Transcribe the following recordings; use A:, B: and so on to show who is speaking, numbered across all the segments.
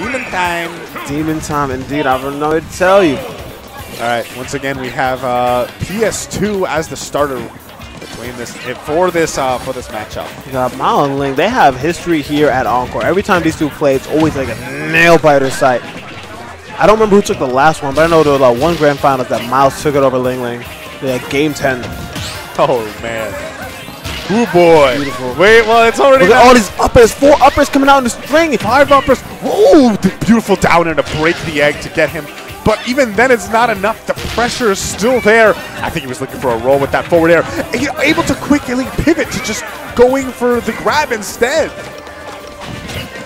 A: Demon time.
B: Demon time, indeed. I don't know what to tell you.
A: All right, once again, we have uh, PS2 as the starter between this for this uh, for this matchup.
B: You got Mile and Ling. They have history here at Encore. Every time these two play, it's always like a nail biter sight. I don't remember who took the last one, but I know there was like one grand finals that Myles took it over Ling Ling. Yeah, game 10.
A: Oh man. Ooh boy.
B: Beautiful.
A: Wait, well it's already
B: Look at all these uppers, four uppers coming out in the string.
A: five uppers. Ooh, the beautiful down air to break the egg to get him. But even then, it's not enough. The pressure is still there. I think he was looking for a roll with that forward air. Able to quickly pivot to just going for the grab instead.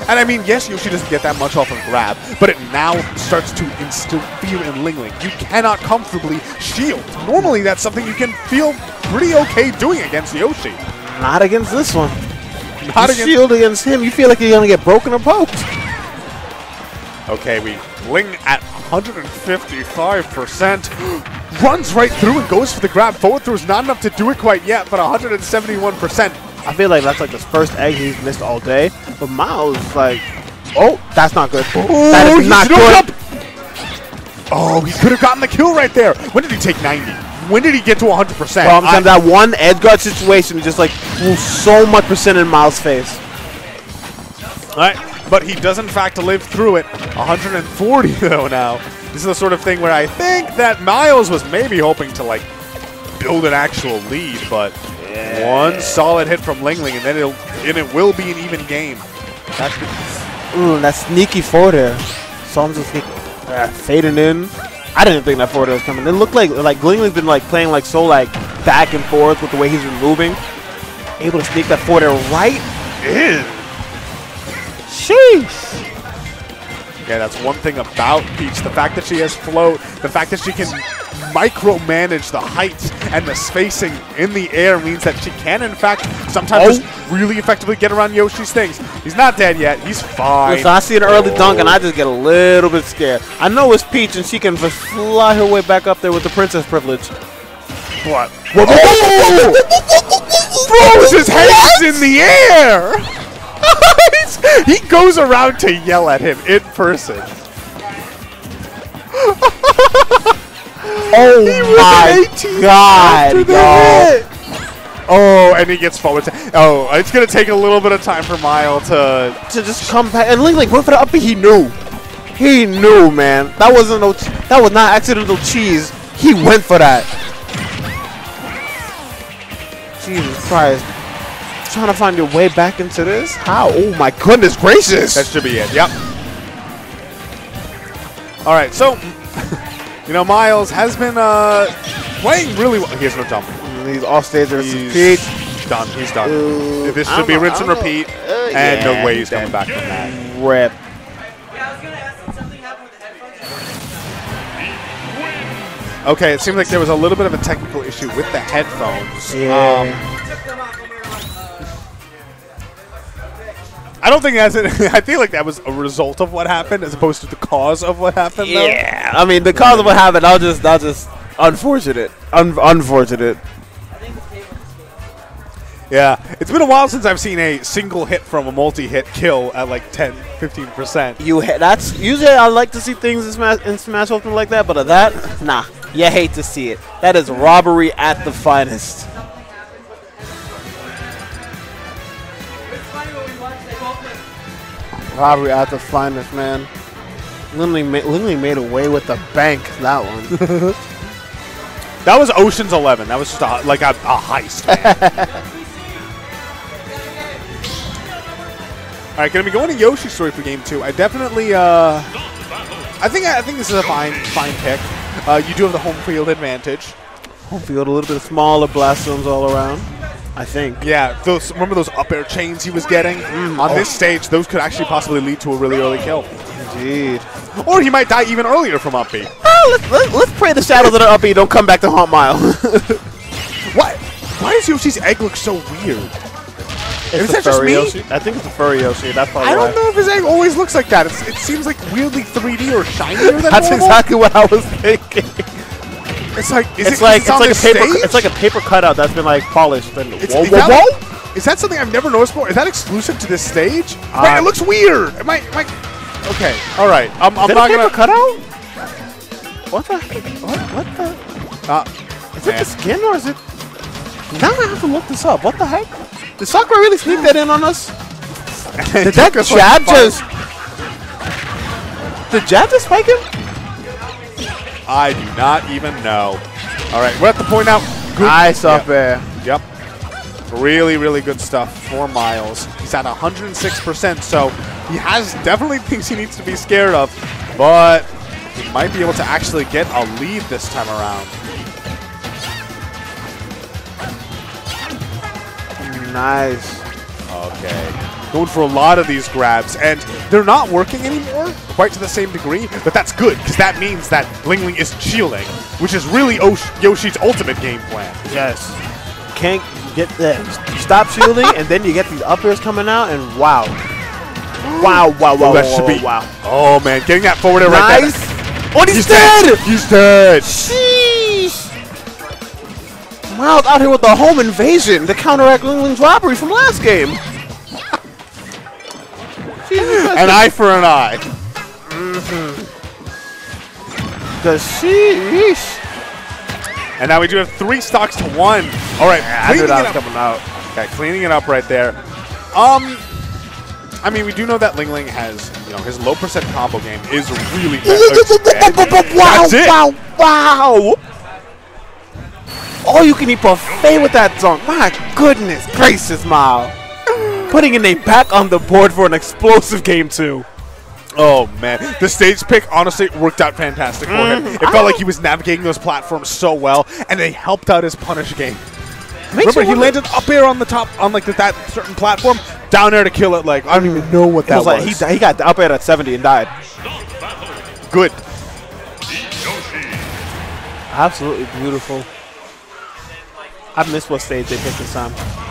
A: And I mean, yes, Yoshi doesn't get that much off of grab, but it now starts to instill fear in Ling Ling. You cannot comfortably shield. Normally, that's something you can feel pretty okay doing against Yoshi.
B: Not against this one.
A: Not against
B: shield against him, you feel like you're going to get broken or poked.
A: Okay, we Ling at 155%. Runs right through and goes for the grab. Forward throw is not enough to do it quite yet, but 171%.
B: I feel like that's like the first egg he's missed all day. But Myles, like, oh, that's not good. that
A: Oh, he
B: not good.
A: up. Oh, he could have gotten the kill right there. When did he take 90? When did he get to 100%?
B: Well,
A: I-
B: sometimes that one edge guard situation just like blew so much percent in Myles' face.
A: All right, but he does in fact live through it. 140 though now. This is the sort of thing where I think that Myles was maybe hoping to like build an actual lead, but one solid hit from Ling Ling, and then it'll and it will be an even game. That's
B: Ooh, that sneaky forward air. Just sneak, uh, fading in. I didn't think that forward air was coming. It looked like like Glingling's been like playing like so like back and forth with the way he's been moving. Able to sneak that forward air right in. Sheesh.
A: yeah, that's one thing about Peach. The fact that she has float, the fact that she can micromanage the height and the spacing in the air means that she can, in fact, sometimes
B: Oh.
A: just really effectively get around Yoshi's things. He's not dead yet. He's fine.
B: So I see an early dunk and I just get a little bit scared. I know it's Peach and she can just fly her way back up there with the princess privilege.
A: What? Oh! Throws his hands in the air! He goes around to yell at him in person.
B: Oh my god,
A: After the
B: y'all.
A: hit. Oh, and he gets forward. Oh, it's gonna take a little bit of time for Mile to.
B: To just come back and Ling Ling went for the up he knew. He knew, man. That wasn't no that was not accidental cheese. He went for that. Jesus Christ. Trying to find your way back into this? How? Oh my goodness gracious.
A: That should be it. Yep. All right, so you know Myles has been uh, playing really well. He has no jump.
B: He's off stage versus
A: He's
B: Peach.
A: done. He's done.
B: Ooh,
A: this should be rinse and repeat,
B: Uh,
A: and
B: yeah,
A: no way he's coming back from that.
B: Rip.
C: Yeah, I was gonna ask, did something happen with the headphones?
A: Okay, it seems like there was a little bit of a technical issue with the headphones.
B: Yeah.
A: Um, I don't think that's it. I feel like that was a result of what happened as opposed to the cause of what happened. though.
B: Yeah, I mean the cause of what happened. I'll just, I'll just unfortunate, Un- unfortunate.
A: Yeah. It's been a while since I've seen a single hit from a multi-hit kill at like 10, 15%.
B: You, ha- that's usually I like to see things in Smash, in Smash Ultimate like that, but of that, nah, you hate to see it. That is robbery at the finest. Robbery at the finest, man. Literally, ma- literally made away with the bank. That one.
A: That was Ocean's 11. That was just a, like a, a heist. All right, gonna be going to Yoshi's story for game two. I definitely, uh, I think I think this is a fine fine pick. Uh, you do have the home field advantage.
B: Home field a little bit of smaller blast zones all around. I think.
A: Yeah, those remember those up air chains he was getting mm, on oh. this stage. Those could actually possibly lead to a really early kill,
B: Indeed.
A: or he might die even earlier from up B.
B: Oh, let's, let, let's pray the shadows that are up here don't come back to haunt Mile.
A: What? Why does Yoshi's egg look so weird?
B: It's
A: Is that just me?
B: Yoshi. I think it's the furry Yoshi. That's probably
A: I don't know if his egg always looks like that. It's, it seems like weirdly 3D or shinier than that
B: That's
A: normal.
B: exactly what I was thinking.
A: It's like is
B: It's
A: it,
B: like it's like a paper.
A: stage?
B: It's like a paper cutout that's been like polished. And
A: It's-
B: whoa,
A: is
B: whoa,
A: that
B: whoa!
A: Is that something I've never noticed before? Is that exclusive to this stage?
B: Uh,
A: Wait, it looks weird. Am I, am I, Okay, all right. I'm, I'm not
B: a paper
A: gonna.
B: cutout? What the? What, what the?
A: Uh,
B: Is it the skin or is it? Now I have to look this up. What the heck? Did Sakurai really sneak that in on us? Did that jab just? Did jab just spike him?
A: I do not even know. All right, we're at the point now. Good.
B: Nice up there.
A: Yep. Really, really good stuff for Myles. He's at 106%, so he has definitely things he needs to be scared of, but he might be able to actually get a lead this time around.
B: Nice.
A: Okay. Going for a lot of these grabs, and they're not working anymore quite to the same degree, but that's good, because that means that Ling Ling is shielding, which is really Osh- Yoshi's ultimate game plan.
B: Yes. Can't get that. Stop shielding, and then you get these up airs coming out, and wow. Wow, wow, wow,
A: Oh, that
B: wow,
A: should
B: wow,
A: be.
B: wow.
A: Oh, man, getting that forward air right there.
B: Nice. Oh, he's,
A: He's
B: dead!
A: dead. He's dead.
B: Sheesh. Myles out here with the home invasion to counteract Ling Ling's robbery from last game.
A: An eye for an eye.
B: The sheesh.
A: And now we do have three stocks to one. All right,
B: I knew
A: cleaning
B: that
A: it
B: was
A: up.
B: coming out.
A: Okay, cleaning it up right there. Um, I mean, we do know that Ling Ling has, you know, his low percent combo game is really bad.
B: Wow,
A: That's it.
B: wow, wow. All you can eat buffet with that song. My goodness gracious, Myles. Putting in a back on the board for an explosive game two.
A: Oh man, the stage pick honestly worked out fantastic for him. Mm. It felt like he was navigating those platforms so well, and they helped out his punish game. Remember, he landed up air on the top, on like that certain platform, down there to kill it. Like I don't even know what that
B: was
A: was.
B: like he, he got up air at 70 and died.
A: Good.
B: Absolutely beautiful. I missed what stage they picked this time.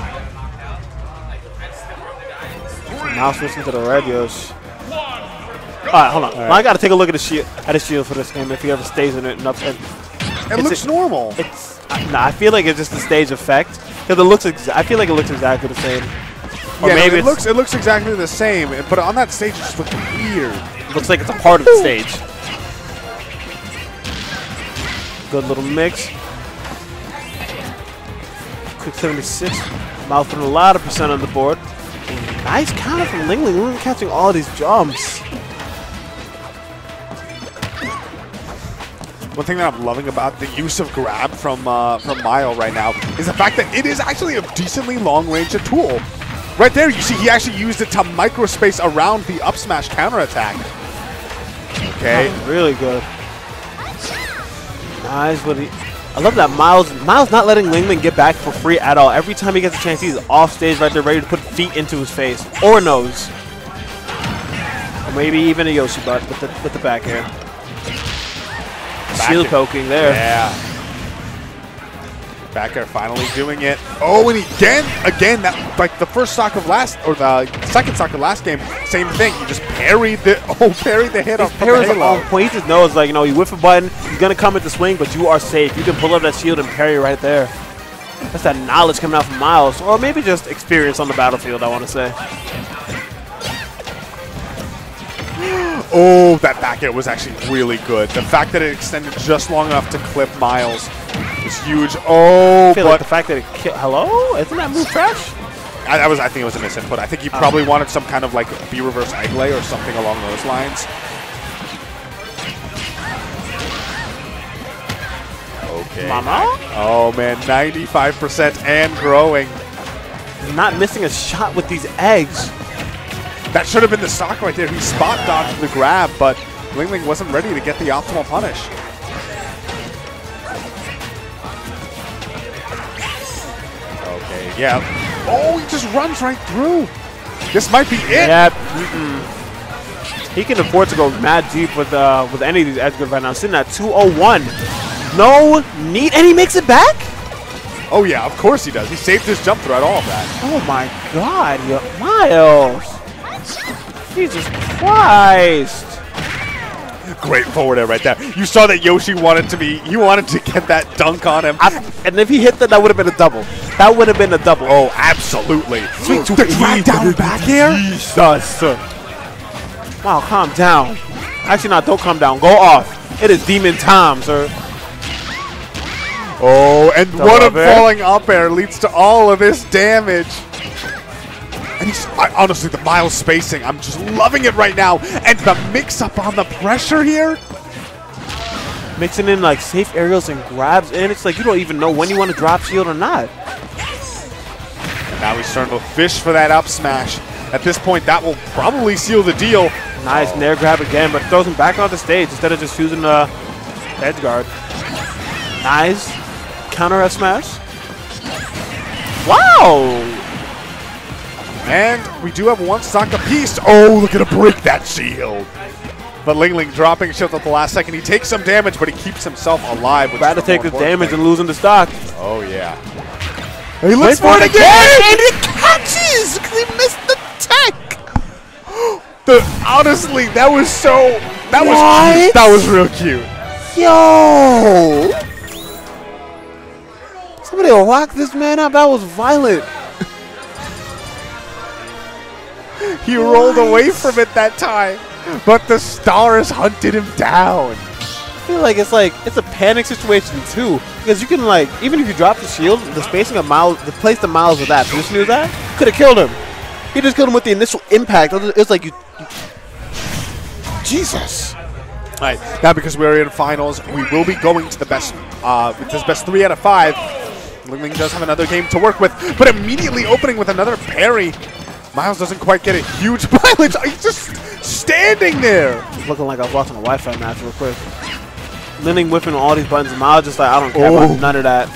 B: Now switching to the radios. Alright, hold on. I gotta take a look at the shield at the shield for this game if he ever stays in it enough. And
A: It looks
B: a-
A: normal.
B: it's uh, nah, I feel like it's just the stage effect because it looks. I feel like it looks exactly the same. Or
A: yeah, no, it looks it looks exactly the same, but on that stage it just looks weird.
B: Looks like it's a part of the stage. Good little mix. Quick 76. Mouth putting a lot of percent on the board. Nice counter from Ling Ling. Ling catching all these jumps.
A: One thing that I'm loving about the use of grab from uh, from Mile right now is the fact that it is actually a decently long range tool. Right there, you see he actually used it to microspace around the up smash counterattack. Okay.
B: Really good. Nice, but he, I love that Myles. Myles not letting Ling Ling get back for free at all. Every time he gets a chance, he's off stage right there, ready to put feet into his face or nose, or maybe even a Yoshi butt with the with the back air. Shield poking there.
A: Yeah. Back air finally doing it. Oh, and again, again, that like the first stock of last or the second stock of last game, same thing. You just parried the oh parried the hit off from the halo.
B: on point. He just knows, like, you know, you whiff a button, he's going to come at the swing, but you are safe. You can pull up that shield and parry right there. That's that knowledge coming out from Myles. Or maybe just experience on the battlefield, I want to say.
A: Oh, that back air was actually really good. The fact that it extended just long enough to clip Myles was huge. Oh,
B: I feel like
A: but
B: the fact that it ki- Hello? Isn't that move trash?
A: I, I was I think it was a misinput. I think he probably um. wanted some kind of like B reverse egg lay or something along those lines. Okay.
B: Mama?
A: Oh man, 95% and growing.
B: Not missing a shot with these eggs.
A: That should have been the stock right there. He spot dodged the grab, but Ling Ling wasn't ready to get the optimal punish. Yeah. Oh, he just runs right through. This might be it.
B: Yep. Mm-mm. He can afford to go mad deep with uh, with any of these edge goods right now. Sitting at 201. No need, and he makes it back?
A: Oh yeah, of course he does. He saved his jump throughout all of that.
B: Oh my god, Myles. Jesus Christ.
A: Great forward air right there. You saw that Yoshi wanted to be, he wanted to get that dunk on him.
B: I, and if he hit that, that would have been a double. That would have been a double.
A: Oh, absolutely.
B: Sweet
A: the drag down back air?
B: Jesus. Wow, calm down. Actually, not. Don't calm down. Go off. It is demon time, sir.
A: Oh, and one
B: up
A: of falling up air leads to all of this damage. And he's I, honestly the miles spacing. I'm just loving it right now. And the mix up on the pressure here.
B: Mixing in like safe aerials and grabs, and it's like you don't even know when you want to drop shield or not.
A: And now he's starting to fish for that up smash. At this point, that will probably seal the deal.
B: Nice nair grab again, but throws him back on the stage instead of just using the edge guard. Nice. Counter F smash. Wow!
A: And we do have one stock apiece. Oh, look at him break that shield. But Ling Ling dropping shield at the last second. He takes some damage, but he keeps himself alive. which
B: About to take the damage
A: thing.
B: and losing the stock.
A: Oh, yeah. He looks
B: Wait
A: for it again!
B: And it catches! Because he missed the tech!
A: The, honestly, that was so. That was
B: What?
A: cute. That was real cute.
B: Yo! Somebody lock this man up. That was violent.
A: He rolled away from it that time, but the stars hunted him down.
B: I feel like it's like it's a panic situation too, because you can like even if you drop the shield, the spacing of miles, the place the miles of that position he was at, could have killed him. He just killed him with the initial impact. It was- it was like you, you Jesus.
A: All right, now because we're in finals, we will be going to the best, uh, this best three out of five. Ling Ling does have another game to work with, but immediately opening with another parry. Myles doesn't quite get a huge mileage. He's just standing there.
B: Looking like I was watching a Wi-Fi match real quick. Linning whipping all these buttons, Myles just like I don't care
A: Oh.
B: about none of that.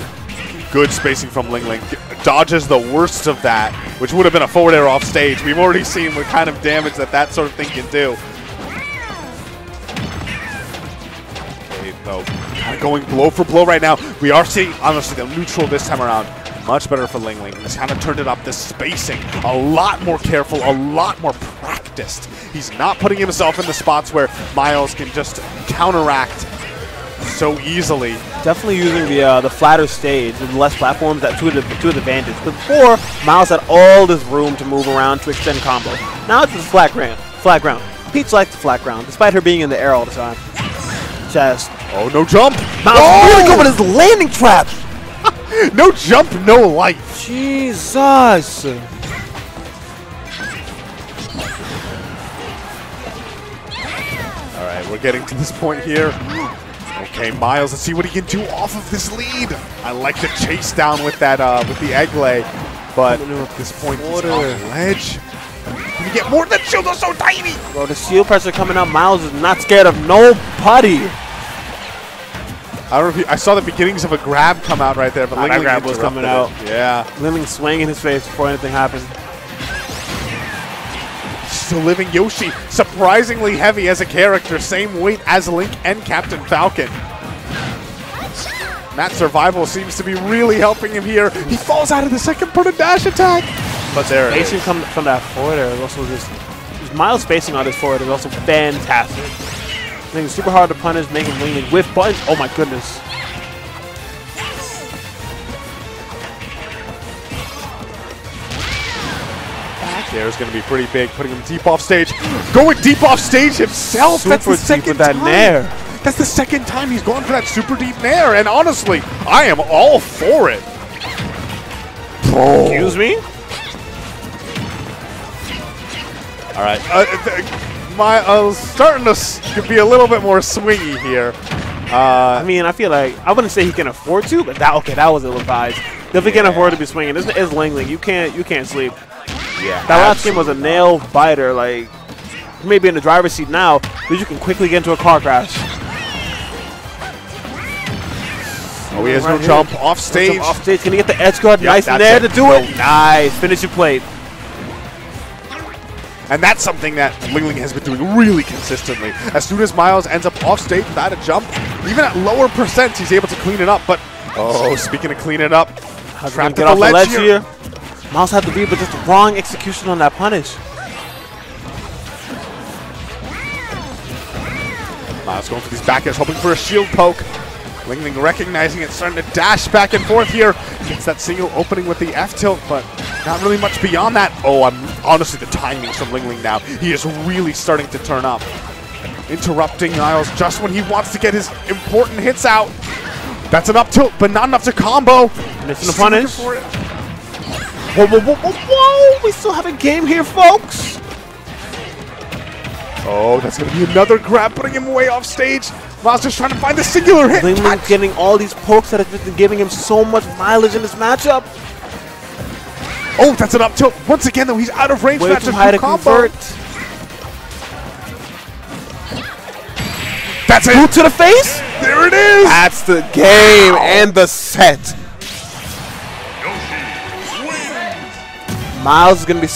A: Good spacing from Ling Ling. Dodges the worst of that, which would have been a forward air off stage. We've already seen what kind of damage that that sort of thing can do. Okay, though, kind of going blow for blow right now. We are seeing, honestly, the neutral this time around. Much better for Ling Ling. He's kind of turned it up, the spacing. A lot more careful, a lot more practiced. He's not putting himself in the spots where Myles can just counteract so easily.
B: Definitely using the uh, the flatter stage with less platforms that to the to the advantage. Before Myles had all this room to move around to extend combo. Now it's just flat ground. Flat ground. Peach likes the flat ground, despite her being in the air all the time. Just
A: Oh, no jump.
B: Myles
A: Oh!
B: really good with his landing trap.
A: No jump, no life.
B: Jesus.
A: All right, we're getting to this point here. Okay, Myles, let's see what he can do off of this lead. I like the chase down with that uh, with the egg lay, but at this point he's
B: Water.
A: the ledge. Can he get more? That shield is so tiny.
B: Bro, the shield pressure coming up. Myles is not scared of nobody.
A: I don't know if you, I saw the beginnings of a grab come out right there, but Ling Ling
B: grab was coming
A: interrupted it. Yeah,
B: Ling Ling swinging in his face before anything happened.
A: still living Yoshi, surprisingly heavy as a character, same weight as Link and Captain Falcon. That survival seems to be really helping him here. He falls out of the second part of dash attack. But there it is.
B: Spacing come from that forward air is also just, just mild spacing on his forward is also fantastic. Making super hard to punish, making Lingling with buttons. Oh my goodness.
A: Back there is going to be pretty big, putting him deep off stage. Going deep off stage himself. That's
B: Super
A: the
B: deep
A: second
B: with that
A: time.
B: nair.
A: That's the second time he's gone for that super deep nair. And honestly, I am all for it.
B: Excuse me?
A: All right. Uh, my uh, starting to be a little bit more swingy here. Uh,
B: I mean, I feel like I wouldn't say he can afford to, but that okay, that was ill advised. Definitely can't afford to be swinging. This is Lingling. You can't, you can't sleep.
A: yeah.
B: That last game was a nail biter. Like, maybe in the driver's seat now, but you can quickly get into a car crash.
A: Oh, he has no
B: Right here.
A: jump off stage.
B: Jump Off stage. Can he get the edge guard?
A: Yep,
B: nice in there
A: it.
B: to do it. Nice. Finish your plate.
A: And that's something that Ling Ling has been doing really consistently. As soon as Myles ends up off stage without a jump, even at lower percents, he's able to clean it up. But, oh, speaking of clean it up,
B: How's
A: trapped
B: get off
A: the
B: the
A: ledge
B: ledge
A: here.
B: here? Myles had to be, but just the wrong execution on that punish.
A: Myles going for these back airs, hoping for a shield poke. Ling Ling recognizing it, starting to dash back and forth here. Gets that single opening with the F tilt, but not really much beyond that. Oh, I'm honestly the timings from Ling Ling now. He is really starting to turn up. Interrupting Myles just when he wants to get his important hits out. That's an up tilt, but not enough to combo.
B: Missing the punish. Whoa, whoa, whoa, whoa, whoa! We still have a game here, folks.
A: Oh, that's going to be another grab, putting him way off stage. Myles just trying to find the singular hit.
B: Ling Ling
A: Catch.
B: getting all these pokes that have been giving him so much mileage in this matchup.
A: Oh, that's an up tilt. Once again, though, he's out of range.
B: Way
A: That's
B: too
A: a
B: high to
A: combo.
B: convert.
A: That's
B: Boot
A: it.
B: to the face.
A: There it is.
B: That's the game and the set. Myles is gonna be